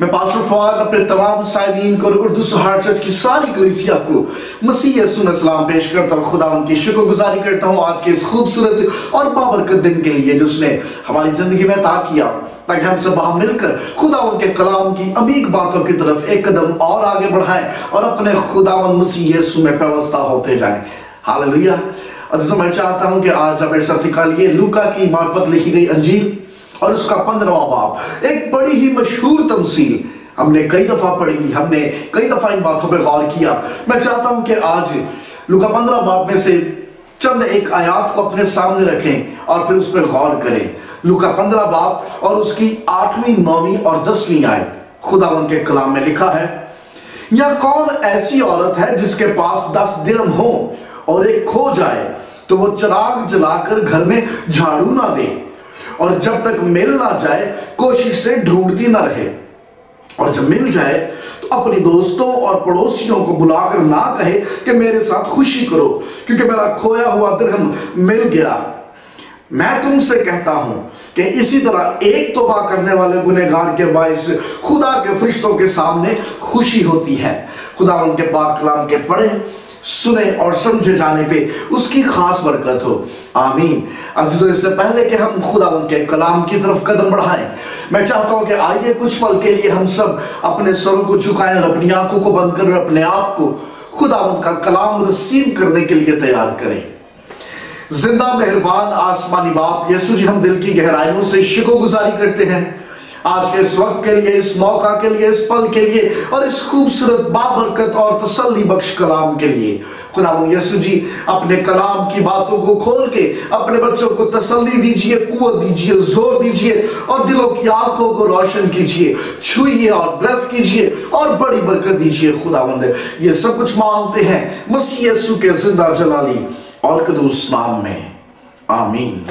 میں پاسٹر فواد اپنے تمام سائمین کو اور اردو سہار چرچ کی ساری کلیسیا کو مسیح یسوع میں سلام پیش کرتا ہوں خدا ان کی شکر گزاری کرتا ہوں آج کے اس خوبصورت اور بابرکت دن کے لیے جس نے ہماری زندگی میں عطا کیا۔ تاکہ ہم سب وہاں مل کر خدا ان کے کلام کی عمیق باتوں کی طرف ایک قدم اور آگے بڑھائیں اور اپنے خدا ان مسیح یسوع میں پیوستہ ہوتے جائیں۔ حاللویہ عزیزوں میں چاہتا ہوں کہ آج آپ میرے ساتھ نکالیے لوکا کی معرفت لکھی گئی انجیل۔ اور اس کا پندرہواں باب ایک بڑی ہی مشہور تمثیل۔ ہم نے کئی دفعہ پڑھی، ہم نے کئی دفعہ ان باتوں پہ غور کیا۔ میں چاہتا ہوں کہ آج لوکا پندرہ باب میں سے چند ایک آیات کو اپنے سامنے رکھیں اور پھر اس پہ غور کریں۔ لوکا پندرہ باب اور اس کی آٹھویں، نویں اور دسویں آیت۔ خدا ان کے کلام میں لکھا ہے، یا کون ایسی عورت ہے جس کے پاس دس درم ہو اور ایک کھو جائے تو وہ چراغ جلا کر گھر میں جھاڑو نہ دے۔ اور جب تک مل نہ جائے، کوشش سے ڈھونڈتی نہ رہے۔ اور جب مل جائے، تو اپنی دوستوں اور پڑوسیوں کو بلا کر نہ کہے کہ میرے ساتھ خوشی کرو، کیونکہ میرا کھویا ہوا درہم مل گیا۔ میں تم سے کہتا ہوں کہ اسی طرح ایک توبہ کرنے والے گنہگار کے باعث خدا کے فرشتوں کے سامنے خوشی ہوتی ہے۔ خدا ان کے پاک کلام کے پڑھے سنے اور سمجھے جانے پہ اس کی خاص برکت ہو۔ آمین۔ عزیزو، اس سے پہلے کہ ہم خدا ان کے کلام کی طرف قدم بڑھائیں، میں چاہتا ہوں کہ آئیے کچھ پل کے لیے ہم سب اپنے سروں کو چکائیں اور اپنی آنکھوں کو بند کر اپنے آپ کو خدا ان کا کلام رسیم کرنے کے لیے تیار کریں۔ زندہ مہربان آسمانی باپ، یسو جی ہم دل کی گہرائیوں سے شکو گزاری کرتے ہیں۔ آج کے اس وقت کے لیے، اس موقع کے لیے، اس پل کے لیے اور اس خوبصورت بابرکت اور تسلی بخش کلام کے لیے۔ خدا یسو جی اپنے کلام کی باتوں کو کھول کے، اپنے بچوں کو تسلی دیجیے، قوت دیجیے، زور دیجیے اور دلوں کی آنکھوں کو روشن کیجیے، چھوئیے اور بلیس کیجیے اور بڑی برکت دیجیے خدا مند یہ سب کچھ مانگتے ہیں، مسیح یسو کے زندہ جلالی، اور قدوس نام میں۔ آمین۔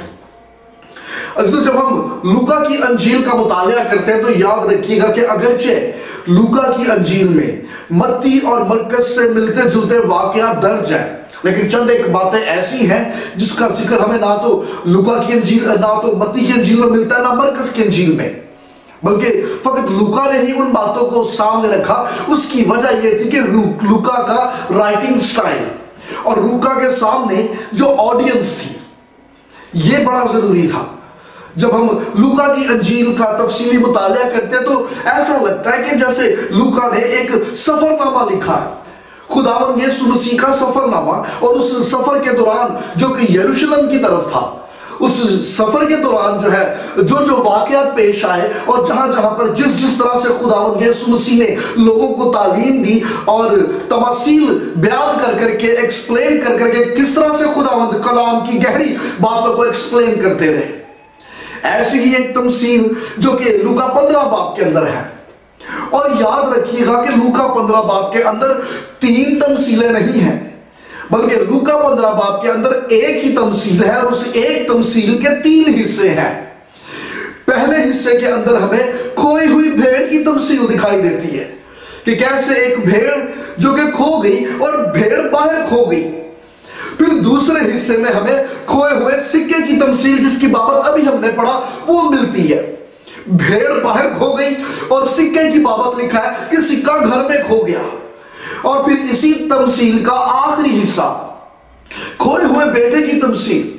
عزیز جب ہم لوکا کی انجیل کا مطالعہ کرتے ہیں تو یاد رکھیے گا کہ اگرچہ لوکا کی انجیل میں متی اور مرکز سے ملتے جلتے واقعات درج ہیں، لیکن چند ایک باتیں ایسی ہیں جس کا ذکر ہمیں نہ تو لوکا کی انجیل، نہ تو متی کی انجیل میں ملتا ہے، نہ مرکز کی انجیل میں۔ بلکہ فقط لوکا نے ہی ان باتوں کو سامنے رکھا، اس کی وجہ یہ تھی کہ لوکا کا رائٹنگ سٹائل اور لوکا کے سامنے جو آڈینس تھی، یہ بڑا ضروری تھا۔ جب ہم لوکا کی انجیل کا تفصیلی مطالعہ کرتے ہیں تو ایسا لگتا ہے کہ جیسے لوکا نے ایک سفر نامہ لکھا ہے۔ خداون یسو مسیح کا سفر نامہ اور اس سفر کے دوران جو کہ یروشلم کی طرف تھا۔ اس سفر کے دوران جو ہے، جو جو واقعات پیش آئے اور جہاں جہاں پر جس جس طرح سے خداون یسو مسیح نے لوگوں کو تعلیم دی اور تماثیل بیان کر کر کے ایکسپلین کر کر کے کس طرح سے خداوند کلام کی گہری باتوں کو ایکسپلین کرتے رہے۔ ایسی ہی ایک تمثیل جو کہ لوکا پندرہ باپ کے اندر ہے۔ اور یاد رکھیے گا کہ لوکا پندرہ باپ کے اندر تین تمثیلیں نہیں ہیں، بلکہ لوکا پندرہ باپ کے اندر ایک ہی تمثیل ہے اور اس ایک تمثیل کے تین حصے ہیں۔ پہلے حصے کے اندر ہمیں کھوئی ہوئی بھیڑ کی تمثیل دکھائی دیتی ہے کہ کیسے ایک بھیڑ جو کہ کھو گئی اور بھیڑ باہر کھو گئی۔ پھر دوسرے حصے میں ہمیں کھوئے ہوئے سکے کی تمثیل جس کی بابت ابھی ہم نے پڑھا، وہ ملتی ہے۔ بھیڑ باہر کھو گئی اور سکے کی بابت لکھا ہے کہ سکہ گھر میں کھو گیا۔ اور پھر اسی تمثیل کا آخری حصہ، کھوئے ہوئے بیٹے کی تمثیل،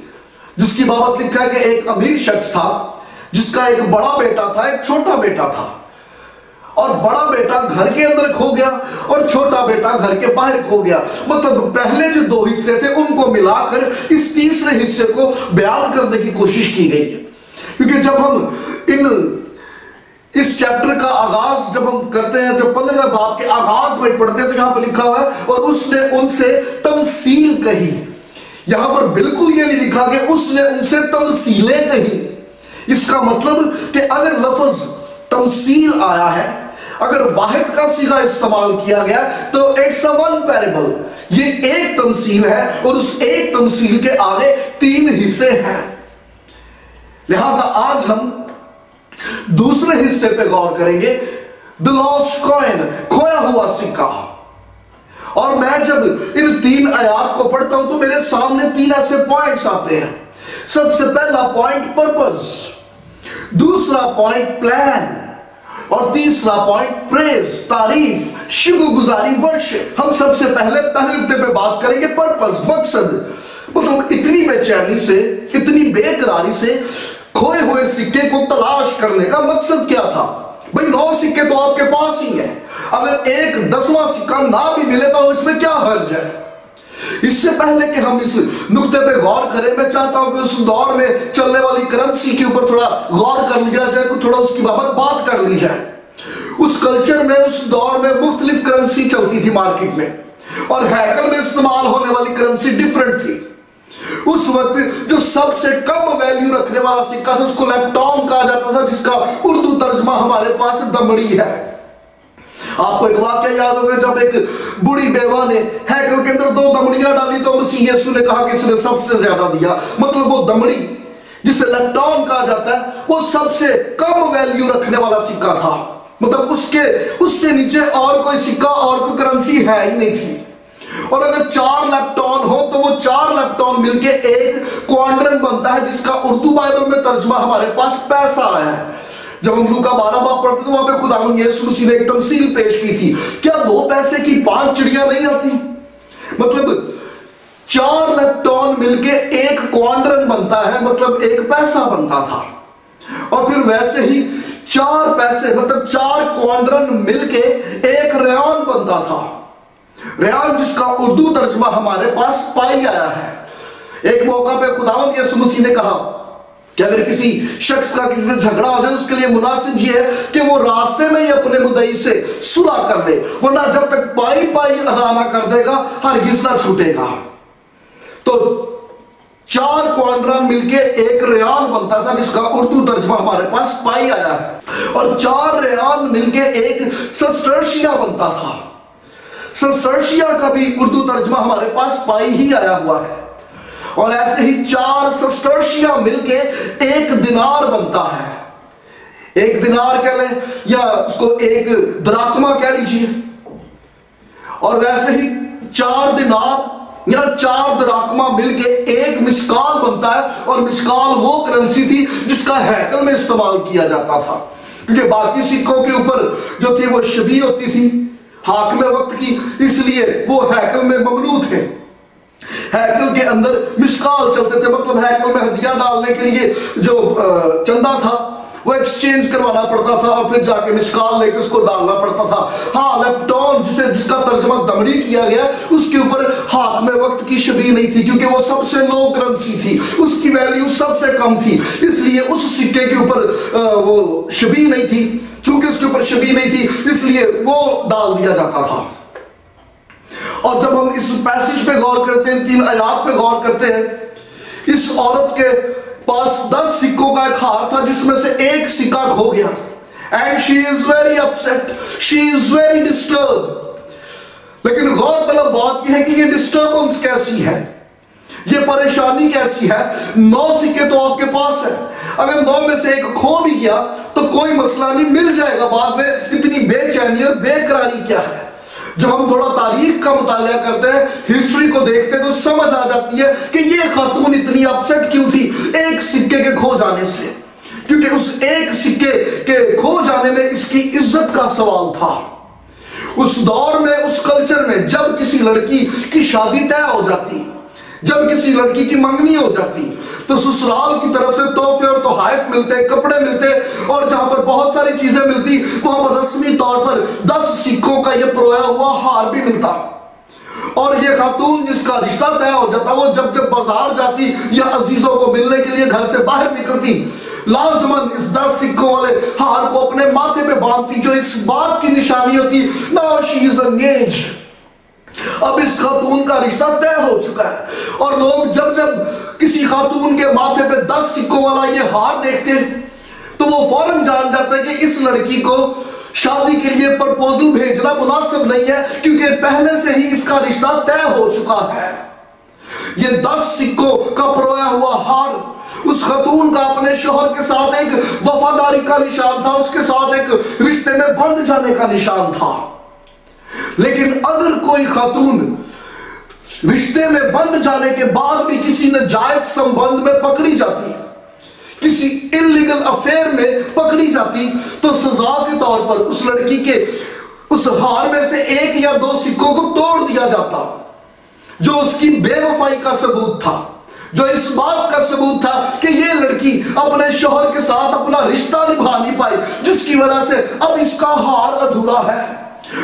جس کی بابت لکھا ہے کہ ایک امیر شخص تھا، جس کا ایک بڑا بیٹا تھا، ایک چھوٹا بیٹا تھا۔ اور بڑا بیٹا گھر کے اندر کھو گیا اور چھوٹا بیٹا گھر کے باہر کھو گیا۔ مطلب پہلے جو دو حصے تھے ان کو ملا کر اس تیسرے حصے کو بیان کرنے کی کوشش کی گئی۔ ہے کیونکہ جب ہم ان اس چیپٹر کا آغاز جب ہم کرتے ہیں، جب پندرہ باپ کے آغاز میں پڑھتے ہیں، تو یہاں پر لکھا ہوا ہے، اور اس نے ان سے تمثیل کہی۔ یہاں پر بالکل یہ نہیں لکھا کہ اس نے ان سے تمثیلیں کہی۔ اس کا مطلب کہ اگر لفظ تمثیل آیا ہے اگر واحد کا سیگا استعمال کیا گیا تو اٹس a one parable یہ ایک تمثیل ہے اور اس ایک تمثیل کے آگے تین حصے ہیں۔ لہٰذا آج ہم دوسرے حصے پہ غور کریں گے۔ The lost coin کھویا ہوا سکہ۔ اور میں جب ان تین آیات کو پڑھتا ہوں تو میرے سامنے تین ایسے پوائنٹس آتے ہیں۔ سب سے پہلا پوائنٹ پرپز دوسرا پوائنٹ پلان اور تیسرا پوائنٹ پریز تعریف شکر گزاری ورش ہم سب سے پہلے پہلے نقطے پہ بات کریں گے پرپس مقصد. مطلب اتنی بے چینی سے، اتنی بے قراری سے کھوئے ہوئے سکے کو تلاش کرنے کا مقصد کیا تھا؟ بھئی نو سکے تو آپ کے پاس ہی ہیں۔ اگر ایک دسواں سکہ نہ بھی ملے تو اس میں کیا حرج ہے؟ اس سے پہلے کہ ہم اس نقطے پہ غور کریں، میں چاہتا ہوں کہ اس دور میں چلنے والی کرنسی کے اوپر تھوڑا غور کر لیا جائے کوئی تھوڑا اس کی بابت بات کر لی جائے۔ اس کلچر میں، اس دور میں مختلف کرنسی چلتی تھی مارکیٹ میں، اور ہیکل میں استعمال ہونے والی کرنسی ڈیفرنٹ تھی۔ اس وقت جو سب سے کم ویلیو رکھنے والا سکہ تھا، اس کو لیپٹون کہا جاتا تھا، جس کا اردو ترجمہ ہمارے پاس دمڑی ہے۔ آپ کو ایک واقعہ یاد ہوگا جب ایک بڑی بیوہ نے ہیکل کے اندر دو دمڑیاں ڈالی تو مسیح یسو نے کہا کہ اس نے سب سے زیادہ دیا۔ مطلب وہ دمڑی جسے لیپٹون کہا جاتا ہے، وہ سب سے کم ویلیو رکھنے والا سکہ تھا۔ مطلب اس کے، اس سے نیچے اور کوئی سکہ اور کوئی کرنسی ہے ہی نہیں تھی۔ اور اگر چار لیپٹون ہو تو وہ چار لیپٹون مل کے ایک کوانڈرن بنتا ہے، جس کا اردو بائبل میں ترجمہ ہمارے پاس پیسہ آیا ہے۔ جب ہم لوکا بارہ باپ پڑھتے تو وہاں پہ خدا یسو مسیح نے ایک تمثیل پیش کی تھی۔ کیا دو پیسے کی پانچ چڑیاں نہیں آتی؟ مطلب چار لیپٹون مل کے ایک کوانڈرن بنتا ہے مطلب ایک پیسہ بنتا تھا۔ اور پھر ویسے ہی چار پیسے مطلب چار کوانڈرن مل کے ایک ریان بنتا تھا۔ ریان جس کا اردو ترجمہ ہمارے پاس پائی آیا ہے۔ ایک موقع پہ خداوند یسو مسیح نے کہا کہ اگر کسی شخص کا کسی سے جھگڑا ہو جائے اس کے لیے مناسب یہ ہے کہ وہ راستے میں ہی اپنے مدعی سے صلح کر دے ورنہ جب تک پائی پائی ادا نہ کر دے گا ہرگز نہ چھوٹے گا۔ تو چار کوانڈران مل کے ایک ریان بنتا تھا جس کا اردو ترجمہ ہمارے پاس پائی آیا ہے۔ اور چار ریان مل کے ایک سسٹرشیا بنتا تھا۔ سسٹرشیا کا بھی اردو ترجمہ ہمارے پاس پائی ہی آیا ہوا ہے۔ اور ایسے ہی چار سسٹرشیا مل کے ایک دینار بنتا ہے۔ ایک دینار کہہ لیں یا اس کو ایک دراکمہ کہہ لیجیے۔ اور ویسے ہی چار دینار یا چار دراکمہ مل کے ایک مسکال بنتا ہے۔ اور مسکال وہ کرنسی تھی جس کا ہیکل میں استعمال کیا جاتا تھا۔ کیونکہ باقی سکوں کے اوپر جو تھی وہ شبی ہوتی تھی، حاکم وقت کی، اس لیے وہ ہیکل میں ممنوع تھے۔ ہیکل کے اندر مشکال چلتے تھے مطلب ہیکل میں ہدیہ ڈالنے کے لیے جو چندہ تھا، وہ ایکسچینج کروانا پڑتا تھا اور پھر جا کے مسکال لے کے اس کو ڈالنا پڑتا تھا۔ ہاں لیپٹون جسے، جس کا ترجمہ دمڑی کیا گیا، اس کے اوپر ہاتھ میں وقت کی شبی نہیں تھی کیونکہ وہ سب سے لو کرنسی تھی، اس کی ویلیو سب سے کم تھی۔ اس لیے اس سکے کے اوپر وہ شبی نہیں تھی۔ چونکہ اس کے اوپر شبی نہیں تھی، اس لیے وہ ڈال دیا جاتا تھا۔ اور جب ہم اس پیسج پہ غور کرتے ہیں، تین آیات پہ غور کرتے ہیں، اس عورت کے پاس دس سکوں کا ایک ہار تھا، جس میں سے ایک سکہ کھو گیا۔ And she is very upset she is very disturb لیکن غور طلب بات یہ ہے کہ یہ ڈسٹربنس کیسی ہے؟ یہ پریشانی کیسی ہے؟ نو سکے تو آپ کے پاس ہے اگر نو میں سے ایک کھو بھی گیا، تو کوئی مسئلہ نہیں، مل جائے گا بعد میں، اتنی بے چینی اور بے قراری کیا ہے؟ جب ہم تھوڑا تاریخ کا مطالعہ کرتے ہیں ہسٹری کو دیکھتے تو سمجھ آ جاتی ہے کہ یہ خاتون اتنی اپسٹ کیوں تھی ایک سکے کے کھو جانے سے۔ کیونکہ اس ایک سکے کے کھو جانے میں اس کی عزت کا سوال تھا۔ اس دور میں، اس کلچر میں، جب کسی لڑکی کی شادی طے ہو جاتی جب کسی لڑکی کی منگنی ہو جاتی، تو سسرال کی طرف سے تحفے اور تحائف ملتے، کپڑے ملتے اور جہاں پر بہت ساری چیزیں ملتی، وہاں پر رسمی طور پر دس سکھوں کا یہ پرویا ہوا ہار بھی ملتا۔ اور یہ خاتون جس کا رشتہ طے ہو جاتا، وہ جب جب بازار جاتی یا عزیزوں کو ملنے کے لیے گھر سے باہر نکلتی لازمن اس دس سکھوں والے ہار کو اپنے ماتھے پہ باندھتی، جو اس بات کی نشانی ہوتی now she is engaged. اب اس خاتون کا رشتہ طے ہو چکا ہے۔ اور لوگ جب جب کسی خاتون کے ماتھے پہ دس سکوں والا یہ ہار دیکھتے ہیں، تو وہ فوراً جان جاتا ہے کہ اس لڑکی کو شادی کے لیے پرپوزل بھیجنا مناسب نہیں ہے، کیونکہ پہلے سے ہی اس کا رشتہ طے ہو چکا ہے۔ یہ دس سکوں کا پرویا ہوا ہار، اس خاتون کا اپنے شوہر کے ساتھ ایک وفاداری کا نشان تھا، اس کے ساتھ ایک رشتے میں بند جانے کا نشان تھا۔ لیکن اگر کوئی خاتون رشتے میں بند جانے کے بعد بھی کسی نجائز سمبند میں پکڑی جاتی، کسی انلیگل افیئر میں پکڑی جاتی، تو سزا کے طور پر اس لڑکی کے اس ہار میں سے ایک یا دو سکوں کو توڑ دیا جاتا، جو اس کی بے وفائی کا ثبوت تھا، جو اس بات کا ثبوت تھا کہ یہ لڑکی اپنے شوہر کے ساتھ اپنا رشتہ نبھا نہیں پائی، جس کی وجہ سے اب اس کا ہار ادھورا ہے۔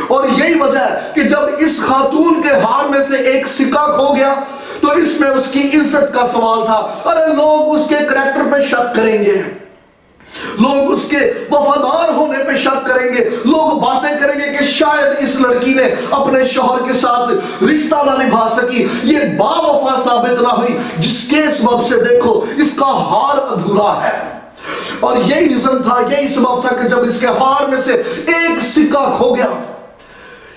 اور یہی وجہ ہے کہ جب اس خاتون کے ہار میں سے ایک سکہ کھو گیا، تو اس میں اس کی عزت کا سوال تھا۔ ارے، لوگ اس کے کریکٹر پہ شک کریں گے۔ لوگ اس کے وفادار ہونے پہ شک کریں گے۔ لوگ باتیں کریں گے کہ شاید اس لڑکی نے اپنے شوہر کے ساتھ رشتہ نہ نبھا سکی۔ یہ با وفا ثابت نہ ہوئی۔ جس کے سبب سے دیکھو، اس کا ہار ادھورا ہے۔ اور یہی ریزن تھا، یہی سبب تھا کہ جب اس کے ہار میں سے ایک سکہ کھو گیا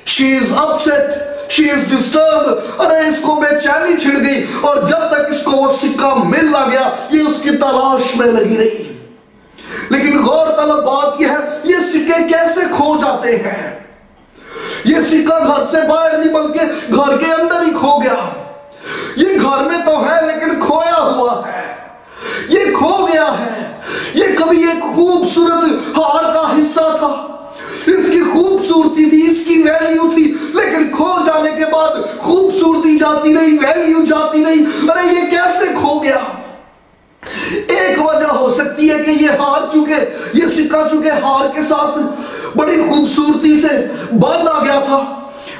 شی از اپسٹ شی از ڈسٹرب ارے، اس کو بے چینی چھڑ گئی۔ اور جب تک اس کو وہ سکہ مل نہ گیا، یہ اس کی تلاش میں لگی رہی۔ لیکن غور طلب بات یہ ہے، یہ سکے کیسے کھو جاتے ہیں؟ یہ سکہ گھر سے باہر نہیں، بلکہ گھر کے اندر ہی کھو گیا۔ یہ گھر میں تو ہے، لیکن کھویا ہوا ہے۔ یہ کھو گیا ہے۔ یہ کبھی ایک خوبصورت ہار کا حصہ تھا۔ اس کی خوبصورتی تھی اس کی ویلیو تھی لیکن کھو جانے کے بعد خوبصورتی جاتی نہیں ویلیو جاتی نہیں ارے، یہ کیسے کھو گیا؟ ایک وجہ ہو سکتی ہے کہ یہ ہار چکے، یہ سکہ چکے ہار کے ساتھ بڑی خوبصورتی سے بند آ گیا تھا۔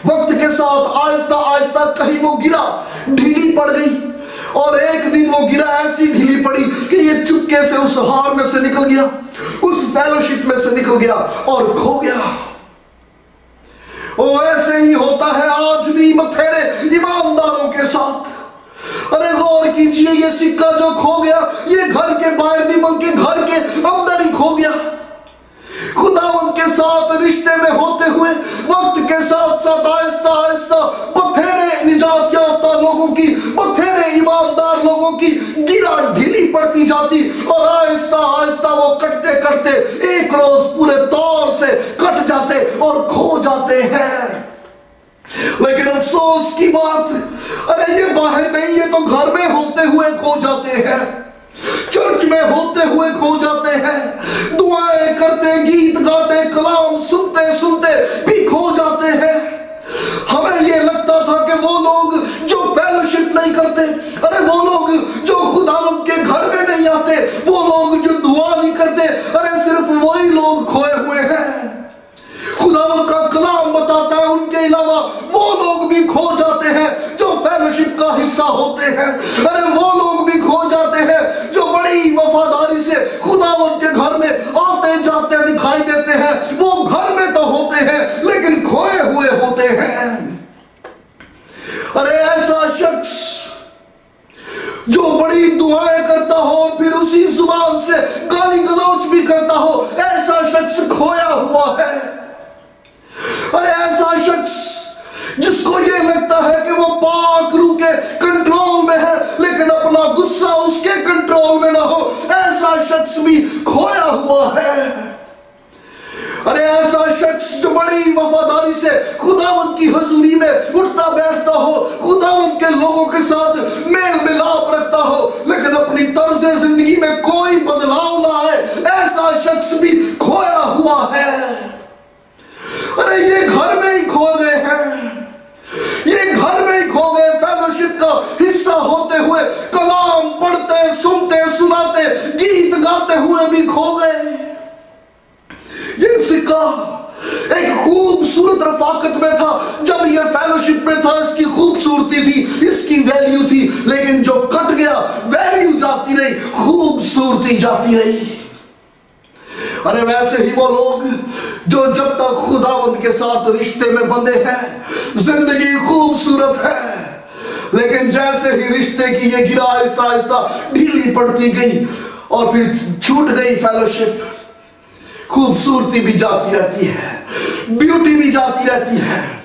وقت کے ساتھ آہستہ آہستہ کہیں وہ گرا، ڈھیلی پڑ گئی۔ اور ایک دن وہ گرا ایسی ڈھیلی پڑی کہ یہ چپکے سے اس ہار میں سے نکل گیا، اس فیلوشپ میں سے نکل گیا اور کھو گیا۔ وہ ایسے ہی ہوتا ہے آج بھی متھیرے ایمانداروں کے ساتھ۔ ارے غور کیجیے، یہ سکہ جو کھو گیا، یہ گھر کے باہر نہیں بلکہ گھر کے اندر ہی کھو گیا۔ خداون کے ساتھ رشتے میں ہوتے ہوئے، وقت کے ساتھ ساتھ آہستہ آہستہ پتھیرے نجات یافتہ لوگوں کی پتھیرے ایماندار لوگوں کی گرا ڈھیلی پڑتی جاتی اور آہستہ آہستہ وہ کٹتے کٹتے ایک روز پورے طور سے کٹ جاتے اور کھو جاتے ہیں۔ لیکن افسوس کی بات، ارے یہ باہر نہیں، یہ تو گھر میں ہوتے ہوئے کھو جاتے ہیں۔ چرچ میں ہوتے ہوئے کھو جاتے ہیں۔ دعائیں کرتے، گیت گاتے، کلام سنتے سنتے بھی کھو جاتے ہیں۔ ہمیں یہ لگتا تھا کہ وہ لوگ جو فیلوشپ نہیں کرتے۔ ارے وہ لوگ جو خداوت کے گھر میں نہیں آتے، وہ لوگ جو دعا نہیں کرتے، ارے صرف وہی لوگ کھوئے ہوئے ہیں۔ خداوت کا کلام بتاتا ہے، ان کے علاوہ وہ لوگ بھی کھو جاتے ہیں جو فیلوشپ کا حصہ ہوتے ہیں۔ ارے وہ لوگ بھی کھو جاتے ہیں جو بڑی وفاداری سے خداوت کے گھر میں آتے جاتے دکھائی دیتے ہیں۔ وہ گھر میں تو ہوتے ہیں لیکن کھوئے ہوئے ہوتے ہیں ارے ایسا شخص جو بڑی دعائیں کرتا ہو پھر اسی زبان سے گالی گلوچ بھی کرتا ہو، ایسا شخص کھویا ہوا ہے۔ ارے ایسا شخص جس کو یہ لگتا ہے کہ وہ پاک روح کے کنٹرول میں ہے، لیکن اپنا غصہ اس کے کنٹرول میں نہ ہو، ایسا شخص بھی کھویا ہوا ہے۔ ارے ایسا شخص جو بڑی وفاداری سے خداوند کی حضوری میں اٹھتا بیٹھتا ہو خداوند کے لوگوں کے ساتھ میل ملاپ رکھتا ہو لیکن اپنی طرز زندگی میں کوئی بدلاؤ نہ آئے ایسا شخص بھی کھویا ہوا ہے ارے یہ گھر میں ہی کھو گئے ہیں یہ گھر میں ہی کھو گئے فیلوشپ کا حصہ ہوتے ہوئے کلام پڑھتے سنتے سناتے گیت گاتے ہوئے بھی کھو گئے یہ سکہ ایک خوبصورت رفاقت میں تھا جب یہ فیلوشپ میں تھا اس کی خوبصورتی تھی اس کی ویلیو تھی لیکن جو کٹ گیا ویلیو جاتی رہی خوبصورتی جاتی رہی ارے ویسے ہی وہ لوگ جو جب تک خداوند کے ساتھ رشتے میں بندے ہیں، زندگی خوبصورت ہے۔ لیکن جیسے ہی رشتے کی یہ گرا آہستہ آہستہ ڈھیلی پڑتی گئی اور پھر چھوٹ گئی فیلوشپ خوبصورتی بھی جاتی رہتی ہے بیوٹی بھی جاتی رہتی ہے۔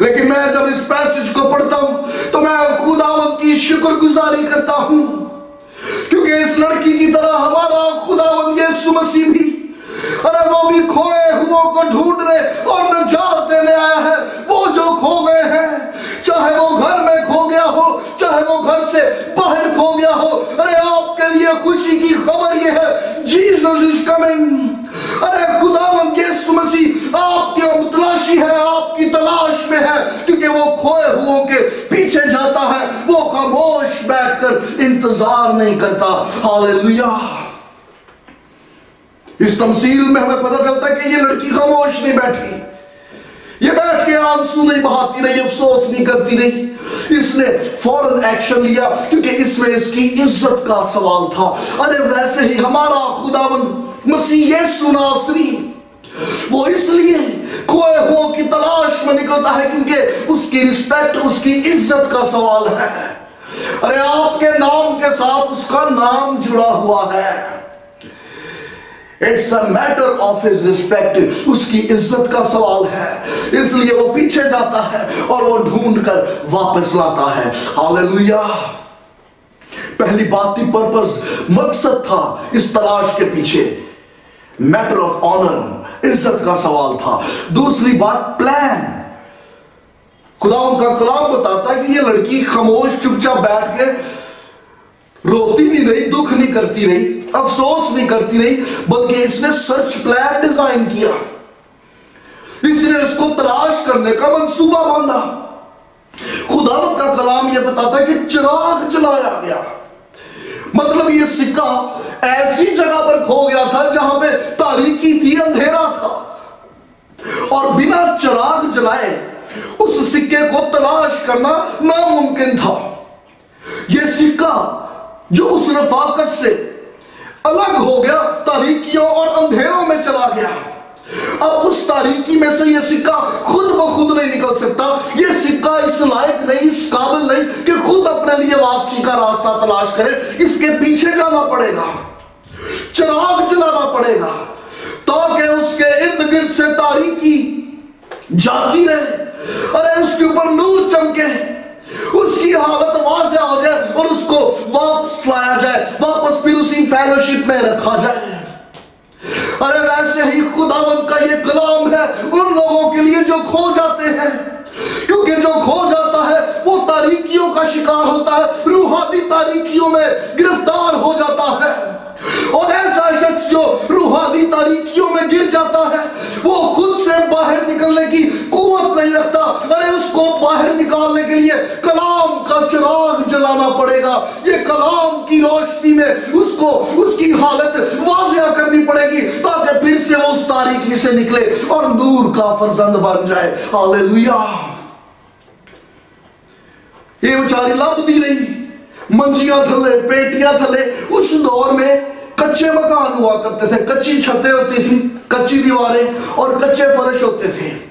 لیکن میں جب اس پیسج کو پڑھتا ہوں تو میں خداوند کی شکر گزاری کرتا ہوں، کیونکہ اس لڑکی کی طرح ہمارا خداوند ارے وہ بھی کھوئے ہوں کو ڈھونڈ رہے اور نجات دینے آیا ہے۔ وہ جو کھو گئے ہیں، چاہے وہ گھر میں کھو گیا ہو، چاہے وہ گھر سے باہر کھو گیا ہو، ارے آپ کے لیے خوشی کی خبر یہ ہے جیسس از کمنگ ارے خداوند یسو مسیح، آپ کی متلاشی ہے، آپ کی تلاش میں ہے، کیونکہ وہ کھوئے ہو کے پیچھے جاتا ہے۔ وہ خاموش بیٹھ کر انتظار نہیں کرتا۔ ہاللویہ اس تمثیل میں ہمیں پتہ چلتا ہے کہ یہ لڑکی خاموش نہیں بیٹھی۔ یہ بیٹھ کے آنسو نہیں بہاتی رہی، افسوس نہیں کرتی رہی۔ اس نے فوراً ایکشن لیا، کیونکہ اس میں اس کی عزت کا سوال تھا۔ ارے ویسے ہی ہمارا خداوند مسیح یسو ناصری، وہ اس لیے کھوئے ہو کی تلاش میں نکلتا ہے کیونکہ اس کی رسپیکٹ اس کی عزت کا سوال ہے۔ ارے آپ کے نام کے ساتھ اس کا نام جڑا ہوا ہے۔ It's a matter of his respect اس کی عزت کا سوال ہے اس لیے وہ پیچھے جاتا ہے اور وہ ڈھونڈ کر واپس لاتا ہے ہاللویہ پہلی بات تھی پرپز مقصد تھا اس تلاش کے پیچھے میٹر آف آنر عزت کا سوال تھا دوسری بات پلان خدا ان کا کلام بتاتا ہے کہ یہ لڑکی خاموش چپ چاپ بیٹھ کے روتی نہیں رہی دکھ نہیں کرتی رہی، افسوس نہیں کرتی رہی، بلکہ اس نے سرچ پلان ڈیزائن کیا۔ اس نے اس کو تلاش کرنے کا منصوبہ باندھا۔ خدا کا کلام یہ بتاتا ہے کہ چراغ چلایا گیا۔ مطلب یہ سکہ ایسی جگہ پر کھو گیا تھا جہاں پہ تاریخی تھی، اندھیرا تھا۔ اور بنا چراغ جلائے، اس سکے کو تلاش کرنا ناممکن تھا۔ یہ سکہ جو اس رفاقت سے الگ ہو گیا، تاریکیوں اور اندھیروں میں چلا گیا۔ اب اس تاریکی میں سے یہ سکہ خود بخود نہیں نکل سکتا۔ یہ سکہ اس لائق نہیں، اس قابل نہیں کہ خود اپنے لیے واپسی کا راستہ تلاش کرے۔ اس کے پیچھے جانا پڑے گا۔ چراغ چلانا پڑے گا۔ تاکہ اس کے ارد گرد سے تاریکی جاتی رہے ارے اس کے اوپر نور چمکے۔ اس کی حالت واضح ہو جائے اور اس کو واپس لایا جائے، واپس پھر اسی فیلوشپ میں رکھا جائے۔ ارے ویسے ہی خداوند کا یہ کلام ہے ان لوگوں کے لیے جو کھو جاتے ہیں۔ کیونکہ جو کھو جاتا ہے وہ تاریکیوں کا شکار ہوتا ہے، روحانی تاریکیوں میں گرفتار ہو جاتا ہے۔ اور ایسا شخص جو روحانی تاریکیوں میں گر جاتا ہے وہ خود سے باہر نکلنے کی قوت نہیں رکھتا ارے اس کو باہر نکالنے کے لیے کلام کا چراغ جلانا پڑے گا۔ یہ کلام کی روشنی میں اس کو، اس کی حالت واضح کرنی پڑے گی تاکہ پھر سے وہ اس تاریکی سے نکلے اور نور کا فرزند بن جائے۔ ہاللویہ یہ بچاری لب دی رہی۔ منجیاں تھلے، پیٹیاں تھلے۔ اس دور میں کچے مکان ہوا کرتے تھے، کچی چھتیں ہوتی تھی کچی دیواریں اور کچے فرش ہوتے تھے۔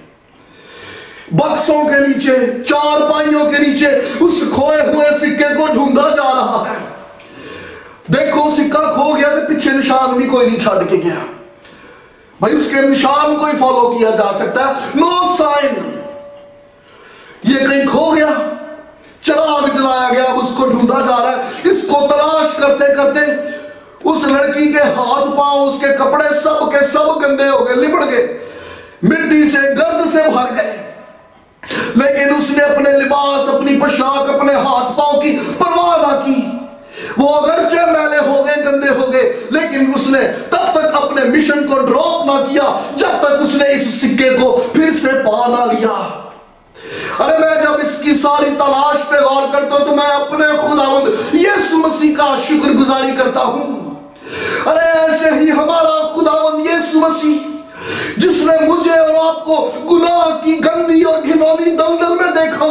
بکسوں کے نیچے، چار پائیوں کے نیچے، اس کھوئے ہوئے سکے کو ڈھونڈا جا رہا ہے۔ دیکھو، سکہ کھو گیا تو پیچھے نشان بھی کوئی نہیں چھاڑ کے گیا۔ بھائی، اس کے نشان کوئی فالو کیا جا سکتا ہے؟ نو سائن یہ کہیں کھو گیا؟ چراغ جلایا گیا، اس کو ڈھونڈا جا رہا ہے۔ اس کو تلاش کرتے کرتے اس لڑکی کے ہاتھ پاؤں، اس کے کپڑے سب کے سب گندے ہو گئے لپڑ گئے۔ مٹی سے گرد سے بھر گئے۔ لیکن اس نے اپنے لباس، اپنی پشاک اپنے ہاتھ پاؤں کی پرواہ نہ کی۔ وہ اگرچہ میلے ہو گئے، گندے ہو گئے، لیکن اس نے تب تک اپنے مشن کو ڈراپ نہ کیا، جب تک اس نے اس سکے کو پھر سے پا نہ لیا۔ ارے میں جب اس کی ساری تلاش پہ غور کرتا ہوں تو میں اپنے خداوند یسو مسیح کا شکر گزاری کرتا ہوں۔ ارے ایسے ہی ہمارا خداوند یسو مسیح جس نے مجھے اور آپ کو گناہ کی گندی اور گھنونی دلدل میں دیکھا،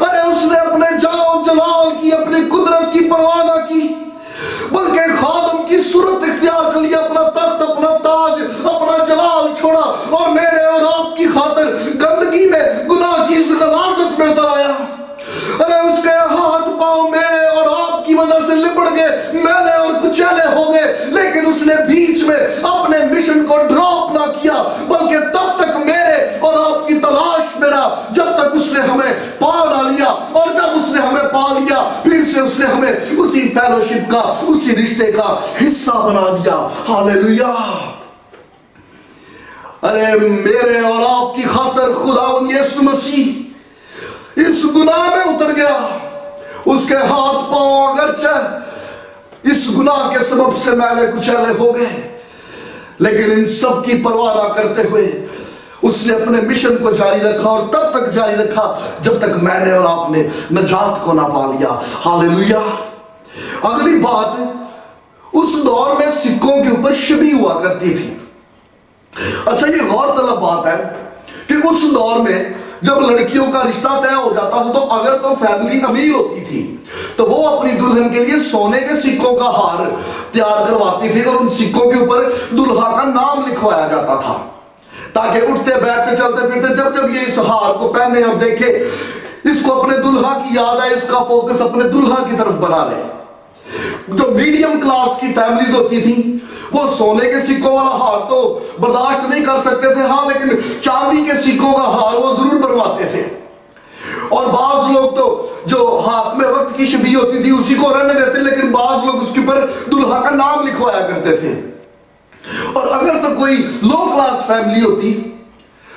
ارے اس نے اپنے جاؤ جلال کی، اپنی قدرت کی پرواہ نہ کی، بلکہ خادم کی صورت اختیار کر لیا اپنا تخت، اپنا تاج، اپنا جلال چھوڑا اور میرے اور آپ کی خاطر گندگی میں، گناہ کی اس میلے ہو گئے، لیکن اس نے بیچ میں اپنے مشن کو ڈراپ نہ کیا، بلکہ تب تک میرے اور آپ کی تلاش میرا جب تک اس نے ہمیں پا نہ لیا اور جب اس نے ہمیں پا لیا، پھر سے اس نے ہمیں اسی فیلوشپ کا، اسی رشتے کا حصہ بنا دیا۔ حاللویہ ارے میرے اور آپ کی خاطر خداون یسو مسیح اس گناہ میں اتر گیا۔ اس کے ہاتھ پاؤں اگرچہ اس گناہ کے سبب سے میلے کچیلے ہو گئے۔ لیکن ان سب کی پرواہ نہ کرتے ہوئے اس نے اپنے مشن کو جاری رکھا اور تب تک جاری رکھا جب تک میں نے اور آپ نے نجات کو نہ پا لیا۔ حاللویہ اگلی بات اس دور میں سکوں کے اوپر شبی ہوا کرتی تھی۔ اچھا یہ غور طلب بات ہے کہ اس دور میں جب لڑکیوں کا رشتہ طے ہو جاتا تھا تو اگر تو فیملی امیر ہوتی تھی۔ تو وہ اپنی دلہن کے لیے سونے کے سکوں کا ہار تیار کرواتی تھی اور ان سکوں کے اوپر دلہا کا نام لکھوایا جاتا تھا۔ تاکہ اٹھتے، بیٹھتے، چلتے، پھرتے، جب جب یہ اس ہار کو پہنے اور دیکھے، اس کو اپنے دلہا کی یاد ہے اس کا فوکس اپنے دلہا کی طرف بنا لے جو میڈیم کلاس کی فیملیز ہوتی تھیں، وہ سونے کے سکوں والا ہار تو برداشت نہیں کر سکتے تھے ہاں لیکن چاندی کے سکوں کا ہار وہ ضرور بنواتے تھے۔ اور بعض لوگ تو جو ہاتھ میں وقت کی شبی ہوتی تھی اسی کو رہنے دیتے، لیکن بعض لوگ اس کے اوپر دلہا کا نام لکھوایا کرتے تھے۔ اور اگر تو کوئی لو کلاس فیملی ہوتی،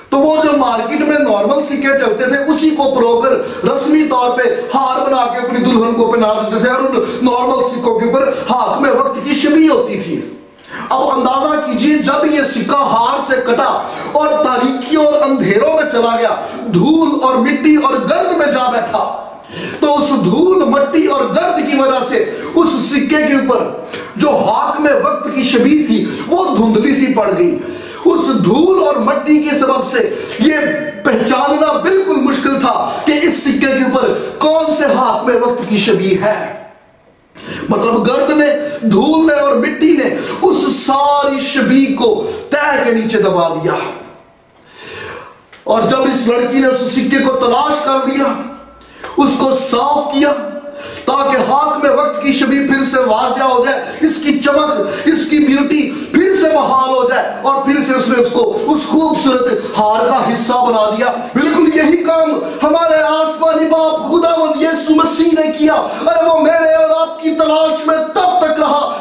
تو وہ جو مارکیٹ میں نارمل سکے چلتے تھے، اسی کو پرو کر رسمی طور پہ ہار بنا کے اپنی دلہن کو پہنا دیتے تھے، اور ان نارمل سکوں کے اوپر ہاتھ میں وقت کی شبی ہوتی تھی۔ اب اندازہ کیجیے جب یہ سکہ ہار سے کٹا اور تاریکی اور اندھیروں میں چلا گیا، دھول اور مٹی اور گرد میں جا بیٹھا۔ تو اس دھول، مٹی اور گرد کی وجہ سے اس سکے کے اوپر جو حاکم وقت کی شبید تھی، وہ دھندلی سی پڑ گئی۔ اس دھول اور مٹی کے سبب سے یہ پہچاننا بالکل مشکل تھا کہ اس سکے کے اوپر کون سے حاکم وقت کی شبیہ ہے۔ مطلب گرد نے، دھول نے اور مٹی نے اس ساری شبیہ کو تہ کے نیچے دبا دیا۔ اور جب اس لڑکی نے اس سکے کو تلاش کر دیا اس کو صاف کیا تاکہ میں وقت کی شبی پھر سے واضح ہو جائے، اس کی چمک، اس کی بیوٹی پھر سے بحال ہو جائے اور پھر سے اس نے اس کو اس خوبصورت ہار کا حصہ بنا دیا۔ بالکل یہی کام ہمارے آسمانی باپ خدا مند یسو مسیح نے کیا۔ ارے وہ میرے اور آپ کی تلاش میں تب تک رہا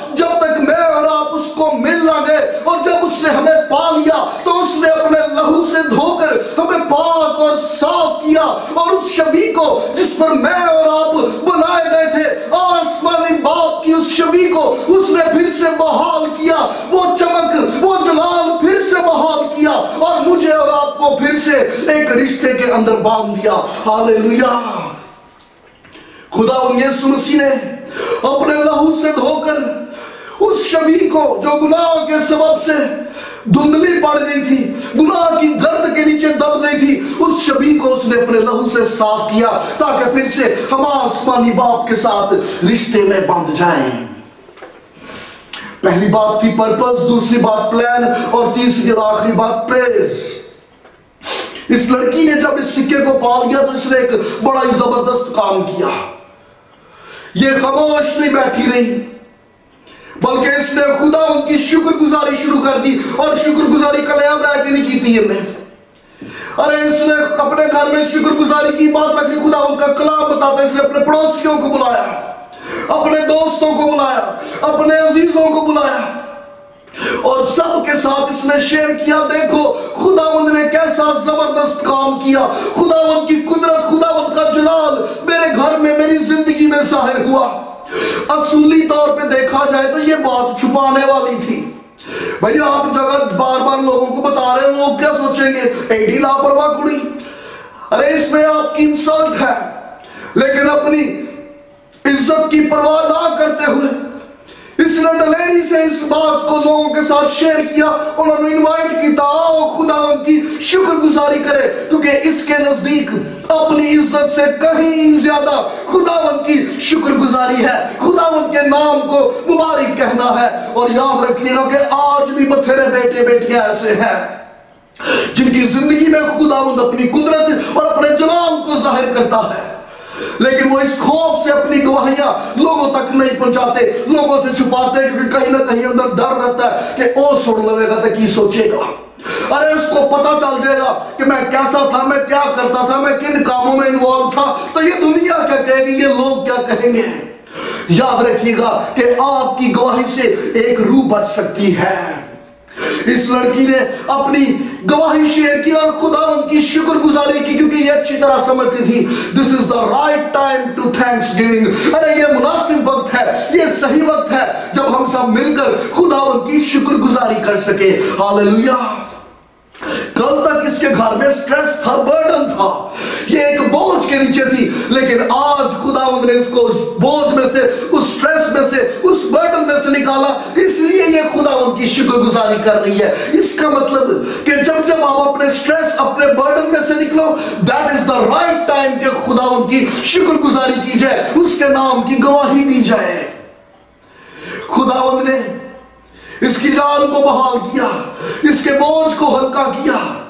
صاف کیا اور اس شبی کو جس پر میں اور آپ بنائے گئے تھے آسمانی باپ کی اس شبی کو اس نے پھر سے بحال کیا۔ وہ چمک، وہ جلال پھر سے بحال کیا اور مجھے اور آپ کو پھر سے ایک رشتے کے اندر باندھ دیا۔ حاللویہ خدا ان یسو مسیح نے اپنے لہو سے دھو کر اس شبی کو جو گناہ کے سبب سے دھندلی پڑ گئی تھی، گناہ کی گرد کے نیچے دب گئی تھی۔ اس شبی کو اس نے اپنے لہو سے صاف کیا تاکہ پھر سے ہم آسمانی باپ کے ساتھ رشتے میں بند جائیں۔ پہلی بات تھی پرپس دوسری بات پلان اور تیسری اور آخری بات پریز اس لڑکی نے جب اس سکے کو پال گیا تو اس نے ایک بڑا ہی زبردست کام کیا۔ یہ خاموش نہیں بیٹھی رہی۔ بلکہ اس نے خدا ان کی شکر گزاری شروع کر دی اور شکر گزاری کلیاں بے کے نہیں کی تھی انہیں۔ ارے، اس نے اپنے گھر میں شکر گزاری کی بات رکھ لی، خدا ان کا کلام بتاتا اس نے اپنے پڑوسیوں کو بلایا، اپنے دوستوں کو بلایا، اپنے عزیزوں کو بلایا۔ اور سب کے ساتھ اس نے شیئر کیا، دیکھو خداوند نے کیسا زبردست کام کیا۔ خداوند کی قدرت خداوند کا جلال میرے گھر میں، میری زندگی میں ظاہر ہوا۔ اصولی طور پہ دیکھا جائے تو یہ بات چھپانے والی تھی۔ بھئی آپ جگہ بار بار لوگوں کو بتا رہے ہیں، لوگ کیا سوچیں گے؟ ایڈی لاپرواہ کڑی۔ ارے، اس میں آپ کی انسلٹ ہے، لیکن اپنی عزت کی پرواہ نہ کرتے ہوئے۔ اس نے دلیری سے اس بات کو لوگوں کے ساتھ شیئر کیا، انہوں نے انوائٹ کی آؤ خداوند کی شکر گزاری کرے، کیونکہ اس کے نزدیک اپنی عزت سے کہیں زیادہ خداوند کی شکر گزاری ہے۔ خداوند کے نام کو مبارک کہنا ہے۔ اور یاد رکھیے گا کہ آج بھی بتھیرے بیٹے بیٹیاں ایسے ہیں جن کی زندگی میں خداوند اپنی قدرت اور اپنے جلال کو ظاہر کرتا ہے۔ لیکن وہ اس خوف سے اپنی گواہیاں لوگوں تک نہیں پہنچاتے، لوگوں سے چھپاتے، کیونکہ کہیں نہ کہیں اندر ڈر رہتا ہے کہ او سن لوے گا تو کی سوچے گا۔ ارے اس کو پتا چل جائے گا کہ میں کیسا تھا، میں کیا کرتا تھا، میں کن کاموں میں انوالو تھا۔ تو یہ دنیا کیا کہے گی؟ یہ لوگ کیا کہیں گے؟ یاد رکھیے گا کہ آپ کی گواہی سے ایک روح بچ سکتی ہے۔ اس لڑکی نے اپنی گواہی شیئر کی اور خداون کی شکر گزاری کی، کیونکہ یہ اچھی طرح سمجھتی تھی this is the right time to thanksgiving ارے یہ مناسب وقت ہے، یہ صحیح وقت ہے جب ہم سب مل کر خداون کی شکر گزاری کر سکے ہاللویہ کل تک اس کے گھر میں سٹریس تھا برڈن تھا۔ یہ ایک بوجھ کے نیچے تھی، لیکن آج خداوند نے اس کو بوجھ میں سے، اس سٹریس میں سے، اس برڈن میں سے نکالا۔ اس لیے یہ خداوند کی شکر گزاری کر رہی ہے۔ اس کا مطلب کہ جب جب آپ اپنے سٹریس اپنے برڈن میں سے نکلو، that is the right time کہ خداوند کی شکر گزاری کی جائے، اس کے نام کی گواہی دی جائے۔ خداوند نے اس کی جان کو بحال کیا، اس کے بوجھ کو ہلکا کیا۔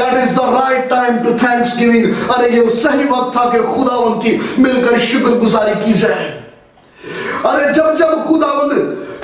That is the right time to thanksgiving. ارے، یہ صحیح وقت تھا کہ خداوند کی مل کر شکر گزاری کی جائے۔ ارے، جب جب خداوند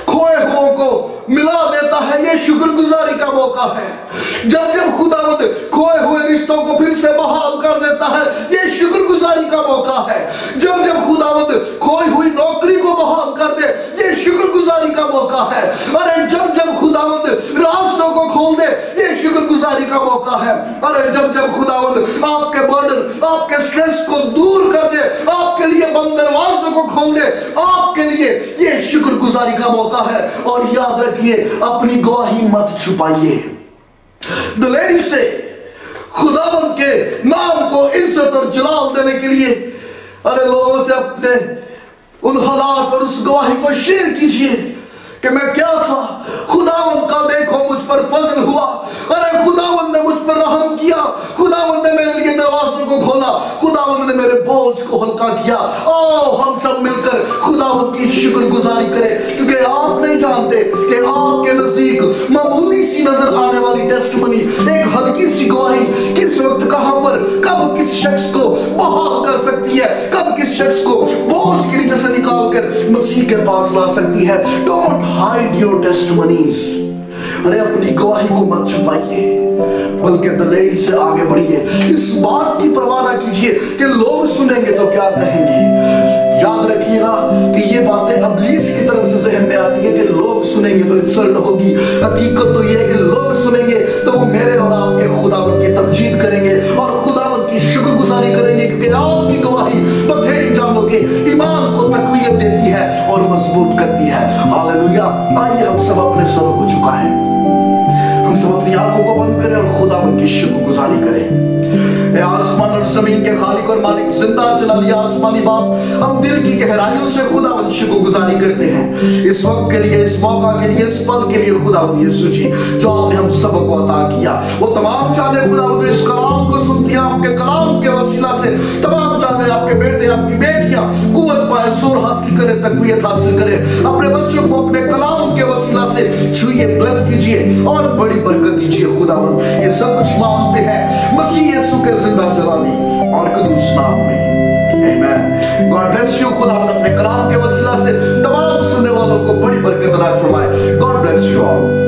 کھوئے ہو کو ملا دیتا ہے، یہ شکر گزاری کا موقع ہے۔ جب جب خداوند کھوئے ہوئے رشتوں کو پھر سے بحال کر دیتا ہے۔ یہ شکر گزاری کا موقع ہے۔ جب جب خداوند کھوئی ہوئی نوکری کو بحال کر دے، یہ شکر گزاری کا موقع ہے۔ ارے، جب جب خداوند راستوں کو کھول دے، یہ شکر گزاری کا موقع ہے۔ ارے، جب جب خداوند آپ کے برڈن آپ کے سٹریس کو دور کر دے، آپ کے لیے بند دروازوں کو کھول دے، آپ کے لیے یہ شکر گزاری کا موقع ہے۔ اور یاد رکھیے، اپنی گواہی مت چھپائیے۔ دلیری سے خداوند کے نام کو عزت اور جلال دینے کے لیے۔ ارے لوگوں سے اپنے ان حالات اور اس گواہی کو شیئر کیجیے کہ میں کیا تھا۔ خداوند کا دیکھو مجھ پر فضل ہوا۔ ارے خداوند نے مجھ پر رحم کیا۔ خداوند نے میرے لیے دروازوں کو کھولا۔ خداوند نے میرے بوجھ کو ہلکا کیا۔ آؤ ہم سب مل کر خداوند کی شکر گزاری کریں۔ کیونکہ آپ نہیں جانتے کہ آپ کے نزدیک معمولی سی نظر آنے والی ٹیسٹ منی، ایک ہلکی سی گواہی، کس وقت کہاں پر، کب کس شخص کو بحال کر سکتی ہے، کب کس شخص کو بوجھ کے نیچے سے نکال کر مسیح کے پاس لا سکتی ہے۔ ڈونٹ ہائڈ یور ٹیسٹمنیز ارے، اپنی گواہی کو مت چھپائیے، بلکہ دلیری سے آگے بڑھیے۔ اس بات کی پرواہ نہ کیجیے کہ لوگ سنیں گے تو کیا کہیں گے۔ یاد رکھیے گا کہ یہ باتیں ابلیس کی طرف سے ذہن میں آتی ہے کہ لوگ سنیں گے تو انسلٹ ہوگی، حقیقت تو یہ ہے کہ لوگ سنیں گے تو وہ میرے اور آپ کے خداوند کی تمجید کریں گے اور خداوند کی شکر گزاری کریں گے کیونکہ آپ کی گواہی بتھیری جانوں کے ایمان کو تقویت دیتی ہے اور مضبوط کرتی ہے۔ ہاللویہ آئیے ہم سب اپنے سروں کو جھکائیں ہم سب اپنی آنکھوں کو بند کریں اور خداوند کی شکر گزاری کریں۔ اے آسمان اور زمین کے خالق اور مالک زندہ جلالی آسمانی باپ۔ ہم دل کی گہرائیوں سے خدا خداوند شکر گزاری کرتے ہیں۔ اس وقت کے لیے، اس موقع کے لیے، اس پل کے لیے خداوند یسوع جی جو آپ نے ہم سب کو عطا کیا۔ وہ تمام جانے خداوند جو اس کلام کو سنتی ہیں آپ کے کلام کے وسیلہ سے، تمام جانے آپ کے بیٹے، آپ کی بیٹیاں قوت پائے، زور حاصل کرے، تقویت حاصل کرے۔ اپنے بچوں کو اپنے کلام کے وسیلہ سے چھوئیے بلس کیجیے اور بڑی برکت دیجیے خداوند یہ سب کچھ مانگتے ہیں۔ مسیح یسوع کے زندہ جلالی اور قدوس نام میں Amen. God bless you. خداوند اپنے کلام کے وسیلہ سے تمام سننے والوں کو بڑی برکت عطا فرمائے God bless you all.